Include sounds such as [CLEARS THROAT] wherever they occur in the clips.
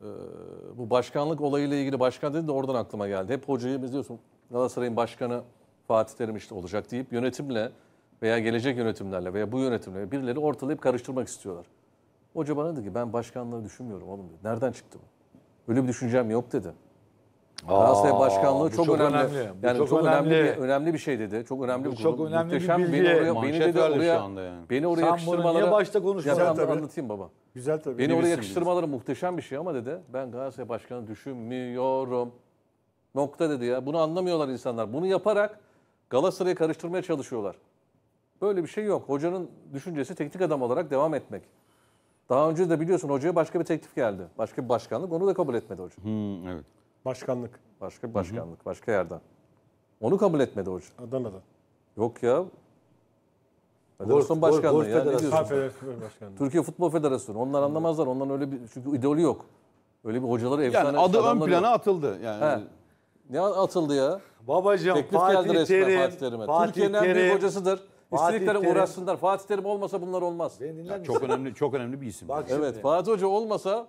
Ee, bu başkanlık olayıyla ilgili başkan dedi de oradan aklıma geldi. Hep hocayı biz diyorsun Galatasaray'ın başkanı Fatih Terim işte olacak deyip yönetimle veya gelecek yönetimlerle veya bu yönetimle birileri ortalayıp karıştırmak istiyorlar. Hoca bana dedi ki ben başkanlığı düşünmüyorum oğlum dedi. Nereden çıktı bu? Öyle bir düşüncem yok dedi. Galatasaray başkanlığı çok, çok önemli. önemli. Bu Yani çok çok, önemli. önemli. bir, önemli bir şey dedi. Çok önemli Bu bir çok konu. önemli bir Muhteşem bilgi. beni oraya, beni Manşet dedi verdi şu oraya, anda yani. beni oraya Sen bunu yakıştırmaları. niye başta Ya ben anlatayım baba. Güzel tabii. Beni oraya yakıştırmaları muhteşem bir şey ama dedi ben Galatasaray Başkanı düşünmüyorum. Nokta dedi ya. Bunu anlamıyorlar insanlar. Bunu yaparak Galatasaray'ı karıştırmaya çalışıyorlar. Böyle bir şey yok. Hocanın düşüncesi teknik adam olarak devam etmek. Daha önce de biliyorsun hocaya başka bir teklif geldi. Başka bir başkanlık. Onu da kabul etmedi hoca. Hmm, evet. Başkanlık Başka bir başkanlık. Başka yerden. Onu kabul etmedi hoca. Adana'da. Yok ya. Federasyon Golf- başkanlığı golf ya. Ne federasyonu. Ha diyorsun? Federasyon Başkanlığı. Türkiye Futbol Federasyonu. Onlar anlamazlar. Onların öyle bir çünkü idolü yok. Öyle bir hocaları efsane Yani adı ön adamları plana yok. atıldı. Yani He. Ne atıldı ya? Babacığım Teklif Fatih geldi resmen Terim, Fatih Terim'e. Fatih Türkiye'nin en büyük Terim. hocasıdır. Fatih İstedikleri Terim. uğraşsınlar. Fatih Terim olmasa bunlar olmaz. Beni dinler misin? çok önemli çok önemli bir isim. Bak Evet, şimdi, Fatih Hoca olmasa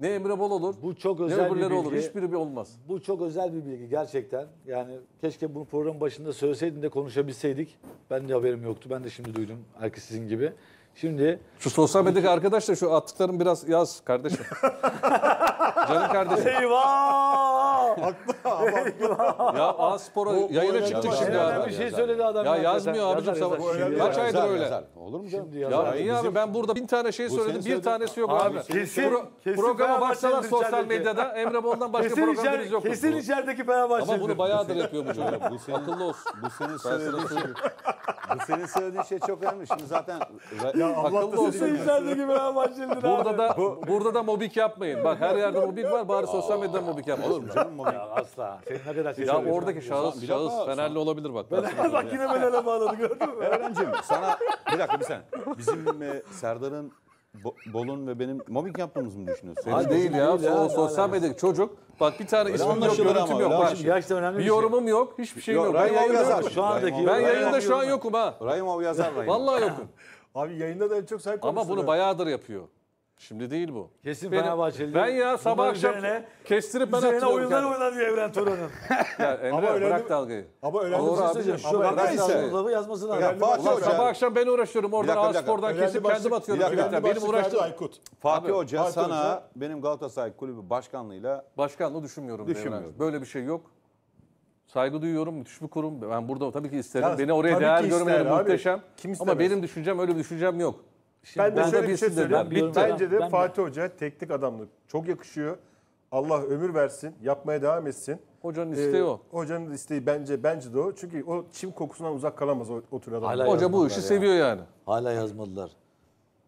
ne Emre Bol olur, bu çok ne özel bir öbürleri bilgi. olur. Hiçbiri bir olmaz. Bu çok özel bir bilgi gerçekten. Yani keşke bunu programın başında söyleseydin de konuşabilseydik. Ben de haberim yoktu. Ben de şimdi duydum. Herkes sizin gibi. Şimdi Şu sosyal medyadaki arkadaş da şu attıklarım biraz yaz kardeşim. [LAUGHS] Canım kardeşim. eyvah! Ya A Spor'a yayına çıktık şimdi abi. bir şey söyledi adam. Ya yazmıyor abicim Kaç aydır Yazar, öyle? yazar. Olur mu canım? Şimdi Ya iyi abi ben burada bin tane şey söyledim. Bir tanesi yok Abi, kesin- Pro- kesin programa baksalar sosyal medyada Emre Bol'dan başka içer, yok. kesin içerideki Fenerbahçe. Ama bunu bayağıdır yapıyor bu çocuk. Akıllı olsun. Bu senin söylediğin. Bu senin söylediğin şey çok önemli. Şimdi zaten Ya Akıllı olsun. seni içerideki Fenerbahçelidir Burada da burada da mobik yapmayın. Bak her yerde mobik var. Bari sosyal medyada mobik olur mu canım? Mobbing? Ya asla. Senin ne kadar şey Ya oradaki şahıs Bir dakika, şahıs sen- Fenerli olabilir bak. Ben Bak yine Fener'e bağladı gördün mü? Eren'cim sana bir dakika bir saniye. Bizim e, Serdar'ın Bo- Bol'un ve benim mobbing yaptığımızı mı düşünüyorsun? Senin değil ya. değil ya, O sosyal medyadaki çocuk. Bak bir tane ismim yok, anlaşılır görüntüm ama, yok. Bak. Gerçekten önemli bir bir şey. yorumum yok, hiçbir şeyim Yok, yok. Ben Rahim yayında yazar. Şu andaki Rahim Ben Rahim yayında şu an Rahim yokum ha. Rahimov yazar Rahim. Vallahi yokum. [LAUGHS] Abi yayında da en çok sahip Ama bunu bayağıdır yapıyor. Şimdi değil bu. Kesin Benim- Fenerbahçeli. Ben ya sabah akşam üzerine- kestirip ben Üzerine atıyorum. oyunlar kendimi. oynanıyor Evren Toran'ın. [LAUGHS] Ya Emre Ama önemli- bırak dalgayı. Ama önemli Doğru bir şey abi. söyleyeceğim. Şu Ama bak neyse. lafı yazması lazım. Önemli Fatih Ulan Hoca. sabah akşam ben uğraşıyorum. Oradan dakika, A bir dakika. Spor'dan önemli kesip başlık- kendim atıyorum. bir dakika, Benim uğraştığım Aykut. Fatih Hoca Fatih sana Hoca- benim Galatasaray Kulübü başkanlığıyla başkanlığı düşünmüyorum. Düşünmüyorum. Düşünmüyorum. Böyle bir şey yok. Saygı duyuyorum. Müthiş bir kurum. Ben burada tabii ki isterim. Beni oraya değer görmeleri abi. muhteşem. Ama benim düşüncem öyle bir düşüncem yok. Ben de Burada şöyle bir şey bilsin söyleyeyim. Bitti. Bence de Ben de- Fatih Hoca teknik adamlık çok yakışıyor. Allah ömür versin, yapmaya devam etsin. Hocanın Ee, isteği o. Hocanın isteği bence bence de o. Çünkü o çim kokusundan uzak kalamaz o, o tür adam. Hala Hoca bu işi ya. seviyor yani. Hala yazmadılar.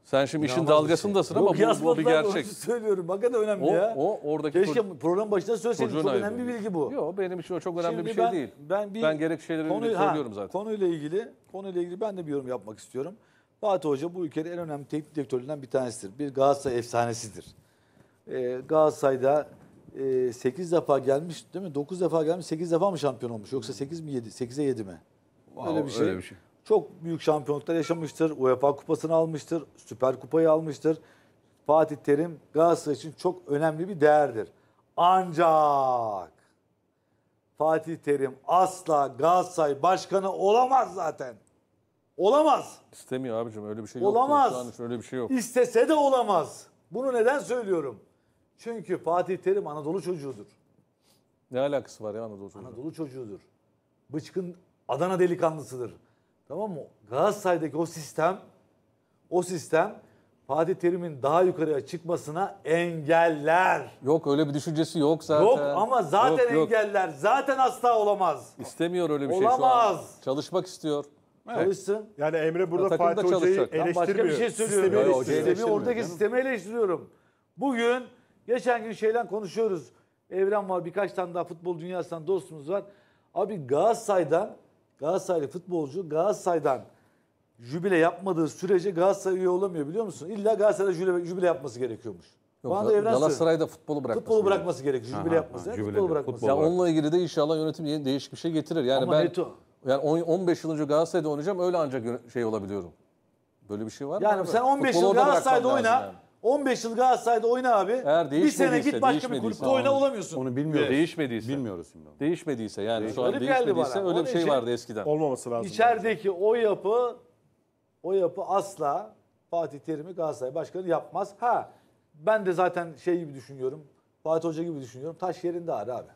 Sen şimdi işin İnanılmaz bir dalgasındasın şey. ama Yok, bu, bu bir gerçek. söylüyorum. Hakikaten önemli O, ya. o oradaki Keşke çocuk- program başında söyleseydin. Çok önemli bir bilgi bu. Yok benim için o çok önemli Şimdi bir şey ben- değil. Ben, bir Ben gerek şeyleri ha, söylüyorum zaten. Konuyla ilgili, konuyla ilgili ben de bir yorum yapmak istiyorum. Fatih Hoca bu ülkenin en önemli teknik direktörlerinden bir tanesidir. Bir Galatasaray efsanesidir. Ee, Galatasaray'da e, 8 defa gelmiş değil mi? 9 defa gelmiş, 8 defa mı şampiyon olmuş? Yoksa 8 mi 7? 8'e 7 mi? Wow, öyle bir şey. öyle bir şey. Çok büyük şampiyonluklar yaşamıştır. UEFA kupasını almıştır. Süper kupayı almıştır. Fatih Terim Galatasaray için çok önemli bir değerdir. Ancak Fatih Terim asla Galatasaray başkanı olamaz zaten. Olamaz. İstemiyor abicim öyle bir şey yok. Olamaz. Şu an hiç öyle bir şey yok. İstese de olamaz. Bunu neden söylüyorum? Çünkü Fatih Terim Anadolu çocuğudur. Ne alakası var ya Anadolu çocuğu? Anadolu çocuğudur. Bıçkın Adana delikanlısıdır. Tamam mı? Galatasaray'daki o sistem o sistem Fatih Terim'in daha yukarıya çıkmasına engeller. Yok öyle bir düşüncesi yok zaten. Yok ama zaten Yok, yok. engeller. Zaten asla olamaz. İstemiyor öyle bir şey şu an. Olamaz. Çalışmak istiyor. Çalışsın. Yani Emre burada Ya takım da Fatih Hoca'yı çalışacak. Ben eleştirmiyor. başka bir şey söylüyorum. Sistemi Hayır, Sistemi, eleştirmiyor oradaki canım. sistemi eleştiriyorum. Bugün geçen gün şeyden konuşuyoruz. Evren var birkaç tane daha futbol dünyasından dostumuz var. Abi Galatasaray'dan Galatasaraylı futbolcu Galatasaray'dan jübile yapmadığı sürece Galatasaray üye olamıyor biliyor musun? İlla Galatasaray'da jübile, jübile yapması gerekiyormuş. Yok, Bana da Evren söyledi. Galatasaray'da futbolu bırakması. Futbolu gerekiyor. bırakması gerekiyor. Jübile Aha, yapması. Futbolu jübile, bırakması. futbol. Ya onunla ilgili de inşallah yönetim yeni değişik bir şey getirir. Yani Ama ben Neto. Yani on- 15 yıl önce Galatasaray'da oynayacağım öyle ancak şey olabiliyorum. Böyle bir şey var mı? Yani abi? sen 15 Futbolu yıl orada Galatasaray'da oyna. lazım yani. 15 yıl Galatasaray'da oyna abi. Eğer bir sene değişmediyse, git başka bir değişmediyse. kulüpte oyna olamıyorsun. Onu bilmiyoruz. Değişmediyse. Bilmiyoruz şimdi. onu. Değişmediyse yani şu an Öyle geldi değişmediyse bana. öyle Onun bir şey için- vardı eskiden. Olmaması lazım. İçerideki o yapı o yapı asla Fatih Terim'i Galatasaray Başkanı yapmaz. Ha ben de zaten şey gibi düşünüyorum. Fatih Hoca gibi düşünüyorum. Taş yerinde ağır abi.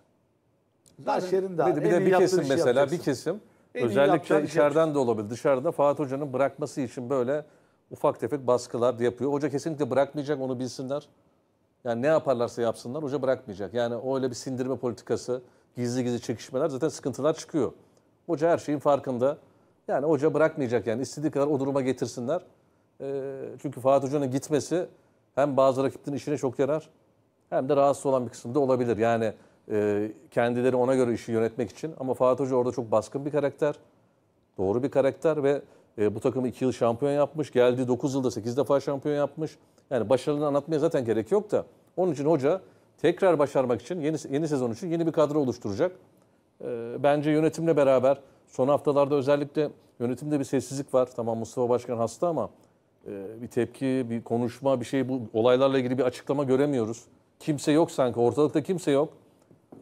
Taş yerinde ağır. Bir de, bir En de iyi bir yaptığın kesim işi mesela yapacaksın. bir kesim En özellikle işi içeriden de olabilir. Dışarıda Fatih Hoca'nın bırakması için böyle ufak tefek baskılar yapıyor. Hoca kesinlikle bırakmayacak onu bilsinler. Yani ne yaparlarsa yapsınlar hoca bırakmayacak. Yani öyle bir sindirme politikası, gizli gizli çekişmeler zaten sıkıntılar çıkıyor. Hoca her şeyin farkında. Yani hoca bırakmayacak yani istediği kadar o duruma getirsinler. Ee, çünkü Fatih Hoca'nın gitmesi hem bazı rakiplerin işine çok yarar hem de rahatsız olan bir kısımda olabilir. Yani e, kendileri ona göre işi yönetmek için. Ama Fatih Hoca orada çok baskın bir karakter. Doğru bir karakter ve e, bu takımı 2 yıl şampiyon yapmış. Geldiği 9 yılda 8 defa şampiyon yapmış. Yani başarılarını anlatmaya zaten gerek yok da. Onun için hoca tekrar başarmak için yeni, yeni sezon için yeni bir kadro oluşturacak. E, bence yönetimle beraber son haftalarda özellikle yönetimde bir sessizlik var. Tamam Mustafa Başkan hasta ama e, bir tepki, bir konuşma, bir şey bu olaylarla ilgili bir açıklama göremiyoruz. Kimse yok sanki. Ortalıkta kimse yok.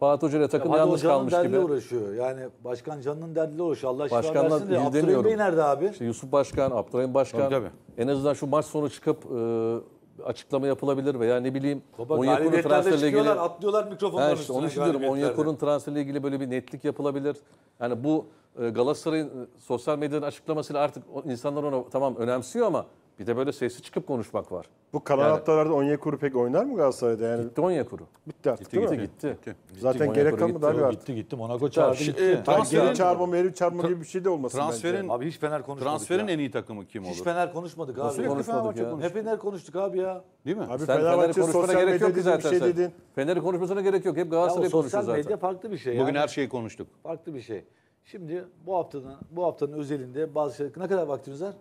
Fatih Hoca ile takım Hadi yalnız kalmış gibi. uğraşıyor. Yani başkan canının derdiyle uğraşıyor. Allah şifa Başkanlar versin de. Abdurrahim. Bey nerede abi? İşte Yusuf Başkan, Abdurrahim Başkan Tabii, tabii. en azından şu maç sonu çıkıp e, açıklama yapılabilir veya ne bileyim Baba Onyekuru'nun galibiyetlerde transferle ilgili çıkıyorlar, atlıyorlar mikrofonların Ha işte üstüne onun için diyorum galibiyetlerde. Onyekuru'nun transferle ilgili böyle bir netlik yapılabilir. Yani bu e, Galatasaray'ın e, sosyal medyanın açıklamasıyla artık o insanlar onu tamam önemsiyor ama bir de böyle sesli çıkıp konuşmak var. Bu kalan Yani- haftalarda Onyekuru pek oynar mı Galatasaray'da? Yani Gitti Onyekuru. bitti artık değil Gitti mi? gitti. Zaten Onyekuru gerek gitti. kalmadı abi artık. Gitti gitti Monaco çağırdı Şi- gitti. e, Transferin- geri çağırma, meri çağırma gibi bir şey de olmasın Transferin bence. Abi hiç Fener konuşmadık transferin ya. en iyi takımı kim olur? Hiç Fener konuşmadık abi. Sürekli Konuşmadık ya. ya. Hep Fener konuştuk abi ya. Değil mi? Abi Sen Fener'i Fenerbahçe konuşmana sosyal gerek yok ki bir zaten şey sen. dedin. Fener'i konuşmasına gerek yok. Hep Ya o Galatasaray konuşuyor sosyal zaten. medya farklı bir şey. Bugün her şeyi konuştuk. farklı bir şey. Şimdi bu haftanın bu haftanın özelinde bazı şey ne kadar vaktimiz var?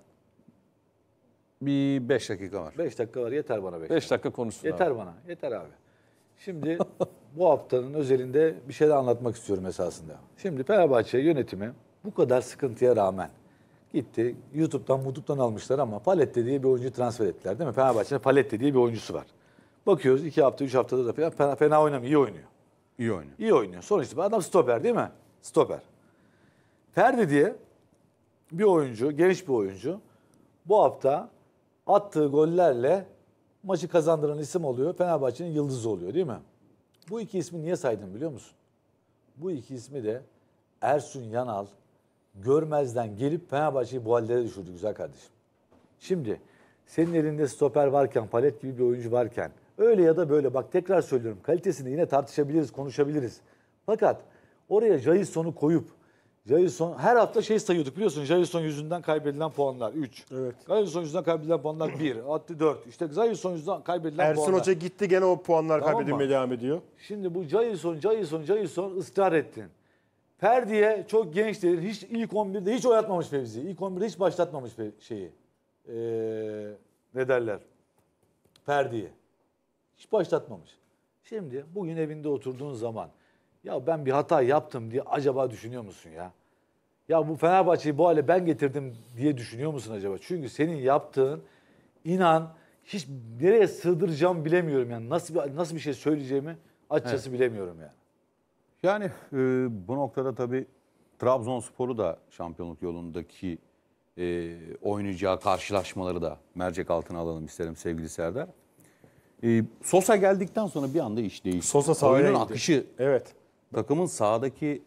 Bir 5 dakika var. 5 dakika var yeter bana 5. 5 dakika konuşsun Yeter abi. bana. Yeter abi. Şimdi [LAUGHS] bu haftanın özelinde bir şeyler anlatmak istiyorum esasında. Şimdi Fenerbahçe yönetimi bu kadar sıkıntıya rağmen gitti. YouTube'dan, YouTube'dan almışlar ama Palette diye bir oyuncu transfer ettiler değil mi? Fenerbahçe'nin Palette diye bir oyuncusu var. Bakıyoruz 2 hafta, 3 haftada da fena, fena, fena oynamıyor, iyi oynuyor. İyi oynuyor. İyi oynuyor. Sonuçta adam stoper değil mi? Stoper. Ferdi diye bir oyuncu, genç bir oyuncu. Bu hafta attığı gollerle maçı kazandıran isim oluyor. Fenerbahçe'nin yıldızı oluyor değil mi? Bu iki ismi niye saydım biliyor musun? Bu iki ismi de Ersun Yanal görmezden gelip Fenerbahçe'yi bu hallere düşürdü güzel kardeşim. Şimdi senin elinde stoper varken, palet gibi bir oyuncu varken öyle ya da böyle bak tekrar söylüyorum kalitesini yine tartışabiliriz, konuşabiliriz. Fakat oraya Jason'u koyup Jason her hafta şey sayıyorduk biliyorsun Jason yüzünden kaybedilen puanlar 3. Evet. Jason yüzünden kaybedilen puanlar 1. Attı 4. İşte Jason yüzünden kaybedilen Ersun puanlar. Hoca gitti gene o puanlar Tamam mı? kaybedilmeye devam ediyor. Şimdi bu Jason, Jason, Jason ısrar ettin. Ferdi'ye çok genç dedin. Hiç ilk 11'de hiç oynatmamış Fevzi. İlk 11'de hiç başlatmamış şeyi. Ee, ne derler? Ferdi'yi. Hiç başlatmamış. Şimdi bugün evinde oturduğun zaman ya ben bir hata yaptım diye acaba düşünüyor musun ya? Ya bu Fenerbahçe'yi bu hale ben getirdim diye düşünüyor musun acaba? Çünkü senin yaptığın inan hiç nereye sığdıracağım bilemiyorum yani. Nasıl bir, nasıl bir şey söyleyeceğimi açıkçası bilemiyorum yani. Yani e, bu noktada tabii Trabzonspor'u da şampiyonluk yolundaki e, oynayacağı karşılaşmaları da mercek altına alalım isterim sevgili Serdar. E, Sosa geldikten sonra bir anda iş değişti. Sosa sahaya Oyunun indi. akışı, Evet. Takımın sahadaki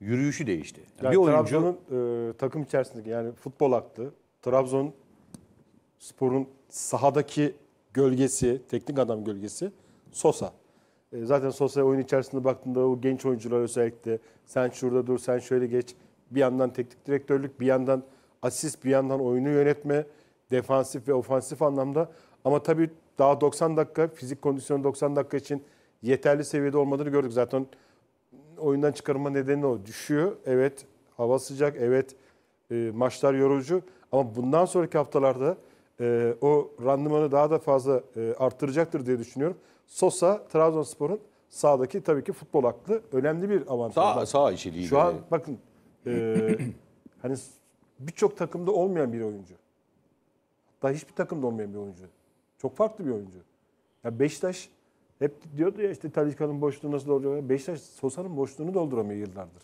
yürüyüşü değişti. Yani bir oyuncu Trabzon'un e, takım içerisindeki yani futbol aktı. Trabzon sporun sahadaki gölgesi, teknik adam gölgesi Sosa. E, zaten Sosa'ya oyun içerisinde baktığında o genç oyuncular özellikle sen şurada dur, sen şöyle geç. Bir yandan teknik direktörlük, bir yandan asist, bir yandan oyunu yönetme, defansif ve ofansif anlamda. Ama tabii daha 90 dakika, fizik kondisyonu 90 dakika için yeterli seviyede olmadığını gördük. Zaten oyundan çıkarma nedeni o. Düşüyor. Evet. Hava sıcak. Evet. e, maçlar yorucu. Ama bundan sonraki haftalarda e, o randımanı daha da fazla e, arttıracaktır diye düşünüyorum. Sosa, Trabzonspor'un sahadaki tabii ki futbol aklı önemli bir avantaj. sağ, sağ içi Şu an bakın e, [CLEARS THROAT] hani birçok takımda olmayan bir oyuncu. Hatta hiçbir takımda olmayan bir oyuncu. Çok farklı bir oyuncu. Ya Beşiktaş hep diyordu ya işte Talisca'nın boşluğu nasıl dolduruyor? Beşiktaş Sosa'nın boşluğunu dolduramıyor yıllardır.